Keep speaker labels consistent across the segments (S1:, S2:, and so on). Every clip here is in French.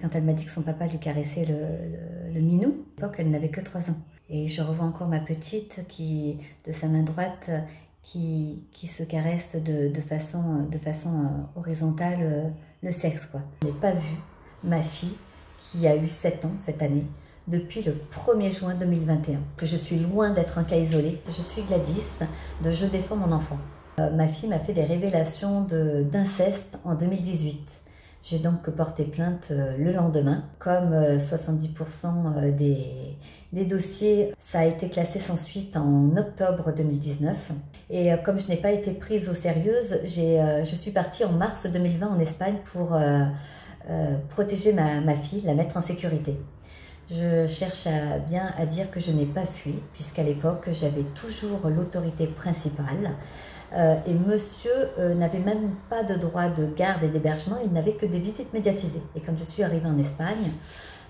S1: Quand elle m'a dit que son papa lui caressait le, le, le minou, à l'époque elle n'avait que 3 ans. Et je revois encore ma petite qui, de sa main droite, qui, qui se caresse de, de façon, de façon euh, horizontale euh, le sexe. Quoi. Je n'ai pas vu ma fille, qui a eu 7 ans cette année, depuis le 1er juin 2021. Que je suis loin d'être un cas isolé. Je suis Gladys de Je défends mon enfant. Euh, ma fille m'a fait des révélations d'inceste en 2018. J'ai donc porté plainte euh, le lendemain. Comme euh, 70% euh, des, dossiers, ça a été classé sans suite en octobre 2019. Et comme je n'ai pas été prise au sérieux, je suis partie en mars 2020 en Espagne pour protéger ma fille, la mettre en sécurité. Je cherche à bien à dire que je n'ai pas fui, puisqu'à l'époque, j'avais toujours l'autorité principale. Euh, et monsieur euh, n'avait même pas de droit de garde et d'hébergement, il n'avait que des visites médiatisées. Et quand je suis arrivée en Espagne,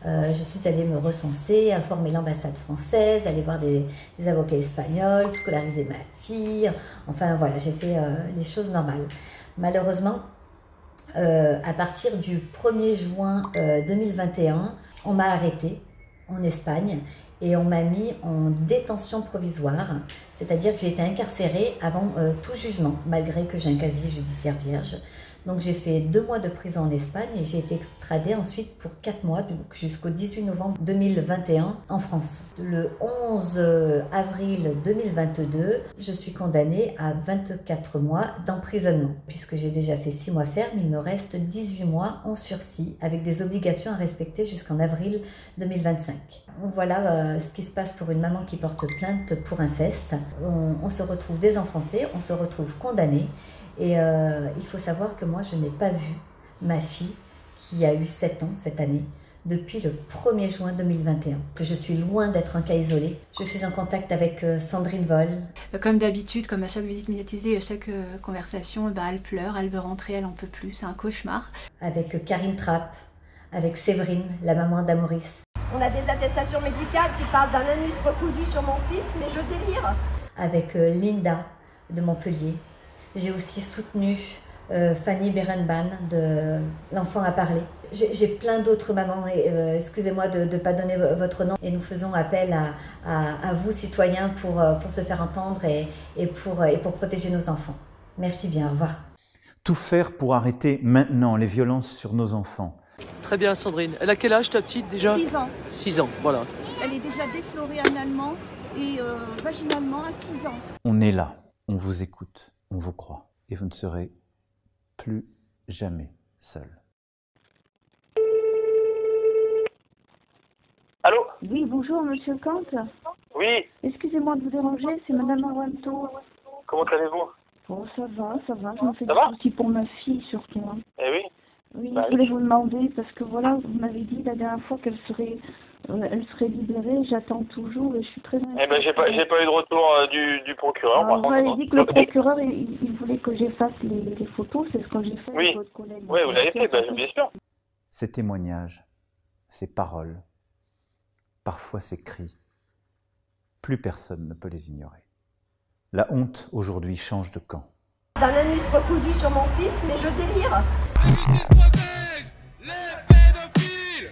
S1: euh, je suis allée me recenser, informer l'ambassade française, aller voir des, des avocats espagnols, scolariser ma fille. Enfin voilà, j'ai fait les choses normales. Malheureusement, euh, à partir du 1er juin euh, 2021, on m'a arrêtée en Espagne et on m'a mis en détention provisoire, c'est-à-dire que j'ai été incarcérée avant euh, tout jugement, malgré que j'ai un casier judiciaire vierge. Donc j'ai fait deux mois de prison en Espagne et j'ai été extradée ensuite pour quatre mois, jusqu'au 18 novembre 2021 en France. Le 11 avril 2022, je suis condamnée à 24 mois d'emprisonnement, puisque j'ai déjà fait six mois ferme, il me reste 18 mois en sursis, avec des obligations à respecter jusqu'en avril 2025. Voilà euh, ce qui se passe pour une maman qui porte plainte pour inceste. On, se retrouve désenfanté, on se retrouve condamné. Et euh, il faut savoir que moi, je n'ai pas vu ma fille, qui a eu 7 ans cette année, depuis le 1er juin 2021. Que je suis loin d'être un cas isolé. Je suis en contact avec euh, Sandrine Vol.
S2: Comme d'habitude, comme à chaque visite médiatisée, à chaque euh, conversation, bah, elle pleure, elle veut rentrer, elle en peut plus, c'est un cauchemar.
S1: avec Karine Trapp, avec Séverine, la maman d'Amoris,
S3: On a des attestations médicales qui parlent d'un anus recousu sur mon fils, mais je délire.
S1: avec euh, Linda de Montpellier. J'ai aussi soutenu euh, Fanny Berenban de L'enfant à parler. J'ai plein d'autres mamans, et, euh, excusez-moi de ne pas donner vo- votre nom, et nous faisons appel à, à- à vous, citoyens, pour, euh, pour se faire entendre et, et pour, et pour protéger nos enfants. Merci bien, au revoir.
S4: Tout faire pour arrêter maintenant les violences sur nos enfants.
S5: Très bien, Sandrine. Elle a quel âge, ta petite, déjà
S6: 6 ans.
S5: 6 ans, voilà.
S6: Elle est déjà déflorée analement et euh, vaginalement à 6 ans.
S4: On est là, on vous écoute, on vous croit, et vous ne serez plus jamais seul.
S7: Allô?
S8: Oui, bonjour Monsieur Kant.
S7: Oui,
S8: Excusez-moi de vous déranger, c'est Madame Awanto.
S7: comment allez-vous?
S8: Bon, ça va, ça va, je me fais
S7: Ça
S8: des
S7: va
S8: soucis pour ma fille surtout. hein.
S7: Eh oui.
S8: Oui,
S7: Bah
S8: je voulais vous demander, parce que voilà, vous m'avez dit la dernière fois qu'elle serait, elle serait libérée, j'attends toujours et je suis très
S7: Eh ben j'ai pas j'ai pas eu de retour euh, du, du procureur.
S8: Alors,
S7: moi.
S8: m'avez dit que le procureur, il, il voulait que j'efface les, les photos, c'est ce que j'ai fait
S7: Oui.
S8: avec votre collègue.
S7: Oui, vous l'avez fait, ben, bien sûr.
S4: Ces témoignages, ces paroles, parfois ces cris, plus personne ne peut les ignorer. La honte aujourd'hui change de camp.
S3: D'un anus recousu sur mon fils, mais je délire.
S9: Les pédophiles